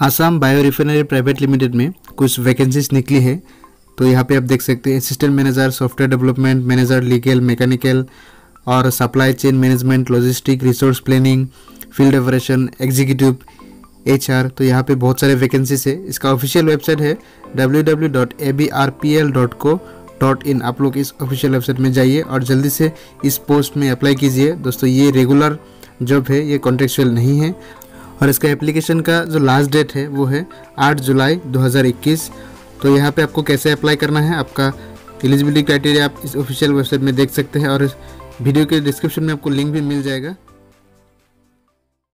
Assam bio refinery private limited में कुछ vacancies निकली है। तो यहाँ पे आप देख सकते हैं assistant manager software development manager legal mechanical और supply chain management logistic resource planning field operation executive HR तो यहाँ पे बहुत सारे वैकेंसीज है। इसका ऑफिशियल वेबसाइट है www.abrpl.co.in आप लोग इस ऑफिशियल वेबसाइट में जाइए और जल्दी से इस पोस्ट में अप्लाई कीजिए। दोस्तों, ये रेगुलर जॉब है, ये कॉन्ट्रेक्चुअल नहीं है। और इसका एप्लीकेशन का जो लास्ट डेट है, वो है 8 जुलाई 2021 तो यहाँ पे आपको कैसे अप्लाई करना है, आपका एलिजिबिलिटी क्राइटेरिया आप इस ऑफिशियल वेबसाइट में देख सकते हैं और इस वीडियो के डिस्क्रिप्शन में आपको लिंक भी मिल जाएगा।